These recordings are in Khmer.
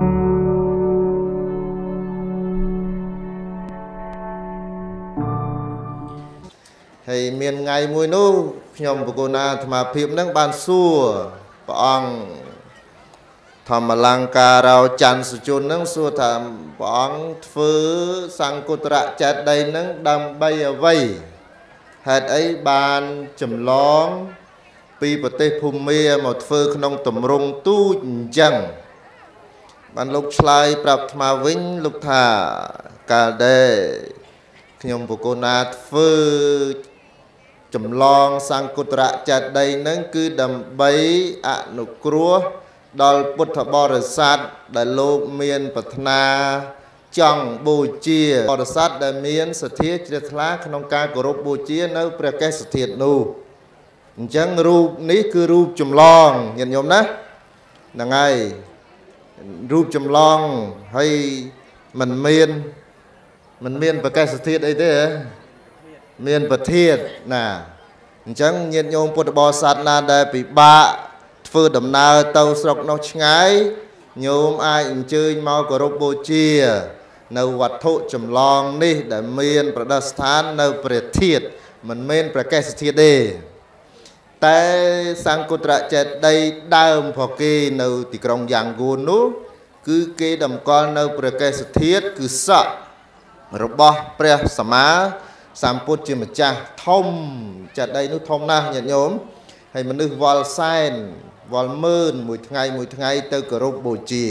ហើយមានថ្ងៃមួយនោះខ្ញុំបកូណាអាត្មាភាពនឹងបានសួរព្រះអង្គធម្មលង្ការោច័ន្ទសុជននឹងសួរថាព្រះអង្គធ្វើសង្គុត្រៈចេតដីនឹងដើម្បីអ្វីហេតុអីបានចម្លងពីប្រទេសភូមាមកធ្វើក្នុងតម្រង់ទូចអញ្ចឹង បានលោកឆ្លើយប្រាប់អាត្មាវិញលោកថាកាលដែលខ្ញុំបកូណាធ្វើចម្លងសង្គុត្រៈចេតីនឹងគឺដើម្បីអនុគ្រោះដល់ពុទ្ធបរិស័ទដែលលោកមានប្រាថ្នាចង់បូជាបរិស័ទដែលមានសទ្ធាជ្រះថ្លាក្នុងការគោរពបូជានៅព្រះកេសធាតុនោះអញ្ចឹងរូបនេះគឺរូបចម្លងញាតិញោមណាហ្នឹងហើយ រូបចម្លងហើយមិនមានមិនមានប្រកាសធាតុអីទេមានប្រធានណាអញ្ចឹងញាតិញោមពុទ្ធបរិស័ទណាដែលពិបាកធ្វើដំណើរទៅស្រុកនោះឆ្ងាយញោមអាចអញ្ជើញមកគោរពបូជា នៅវត្ថុចម្លងនេះ ដែលមាន ប្រដិស្ថាននៅព្រះធាតុមិនមែនប្រកេសធាតុទេ តែសង្គុត្រចេតដីដើមផគេនៅទីក្រុងយ៉ាងគួននោះគឺគេតម្កល់នៅព្រះកេសធាតុគឺសក់របស់ព្រះសម្មាសម្ពុទ្ធជាម្ចាស់ធំចេតិយនោះធំណាស់ញាតិញោមហើយមនុស្សវល់សែនវល់ម៉ឺនមួយថ្ងៃមួយថ្ងៃទៅគោរពបូជា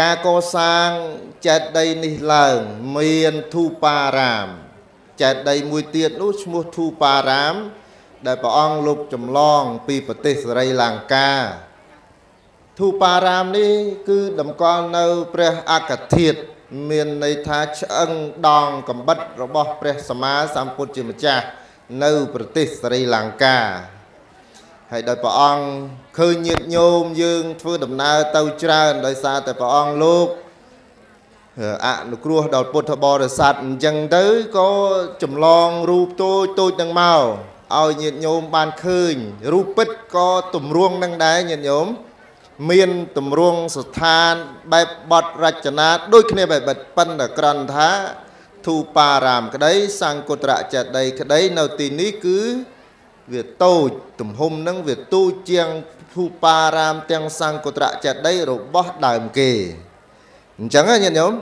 ការកសាងចេតិយនេះឡើងមានធូបារាមចេតិយមួយទៀតនោះឈ្មោះធូបារាម ដែលព្រះអង្គលោកចម្លងពីប្រទេសសេរីលង្កាធូបារាមនេះគឺតម្កល់នៅព្រះអកធាតុមានន័យថាឆ្អឹងដងកំបិតរបស់ព្រះសម្មាសម្ពុទ្ធជាម្ចាស់នៅប្រទេសស្រីលង្កាហើយដោយព្រះអង្គឃើញញាតិញោមយើងធ្វើដំណើរទៅច្រើនដោយសារតែព្រះអង្គលោកអនុគ្រោះដល់ពុទ្ធបរិស័ទអញ្ចឹងទៅក៏ចម្លងរូបតូចតូចនឹងមក ឲ្យញាតិញោមបានឃើញរូបពិតក៏ទម្រង់នឹងដែរញាតិញោមមានតម្រង់ស្ថានបែបបត់រចនាដូចគ្នាបែបបិទប៉ុន្តែក្រន់ថាធូបារាមក្តីសង្គុត្រចេតីក្តីនៅទីនេះគឺវាតូចទំហំនឹងវាទូចជាងធូបារាមទាំងសង្គុត្រចេតីរបស់ដើមគេអញ្ចឹងញាតិញោម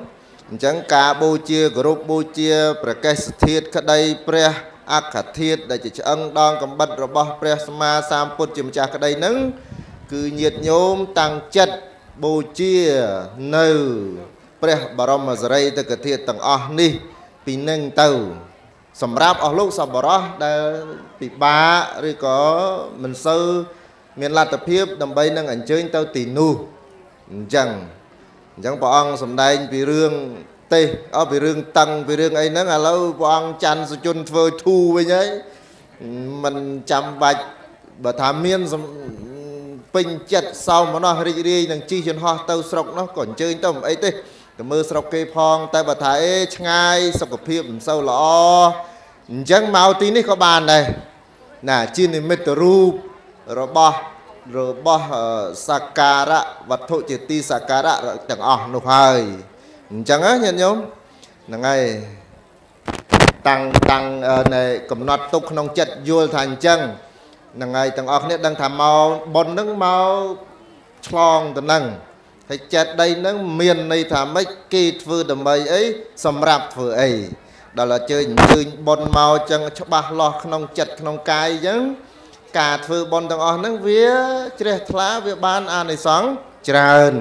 អញ្ចឹងការបូជាគោរពបូជា ប្រកេសធាតក្តីព្រះ អក្ខធាតដែលជាឆ្អឹងដងកំបិតរបស់ព្រះសម្មាសម្ពុទ្ធជាម្ចាស់ក្តីនឹងគឺញាតញោមតាំងចិត្តបូជានៅព្រះបរមសារីតកធាតុទាំងអស់នេះពីនឹងទៅ សម្រាប់អស់លោកសប្បុរសដែលពិបាកឬក៏មិនសូវមានលទ្ធភាពដើម្បីនឹងអញ្ជើញទៅទីនោះអញ្ចឹងអញ្ចឹងព្រះអង្គសម្ដែងពីរឿង ទេសអស់ពីរឿងតឹងពីរឿងអីហ្នឹងឥឡូវព្រះអង្គច័ន្ទសុជនធ្វើធូវិញហើយមិនចាំបាច់បើថាមានពេញចិត្តសោមនស្សរីករាយនឹងជិះយន្តហោះទៅស្រុកនោះក៏អញ្ជើញទៅមិនអីទេទៅមើលស្រុកគេផង តែបើថាអេឆ្ងាយសុខភាពមិនសូវល្អអញ្ចឹងមកទីនេះក៏បានដែរណាជានិមិត្តរូបរបស់របស់សក្ការៈវត្ថុជាទីសក្ការៈទាំងអស់នោះហើយ អញ្ចឹងណាញាតិញោមហ្នឹងហើយតាំងតាំងកំណត់ទុកក្នុងចិត្តយល់ថាអញ្ចឹងហ្នឹងហើយទាំងអស់គ្នាដឹងថាមកប៉ុនហ្នឹងមកឆ្លងទៅហ្នឹងហើយចិត្តដីហ្នឹងមានន័យថាម៉េចគេធ្វើដើម្បីអីសម្រាប់ធ្វើអីដល់អញ្ជើញអញ្ជើញប៉ុនមកចឹងច្បាស់លាស់ក្នុងចិត្តក្នុងកាយអញ្ចឹងការធ្វើប៉ុនទាំងអស់ហ្នឹងវាជ្រះថ្លាវាបានអានិសង្សច្រើន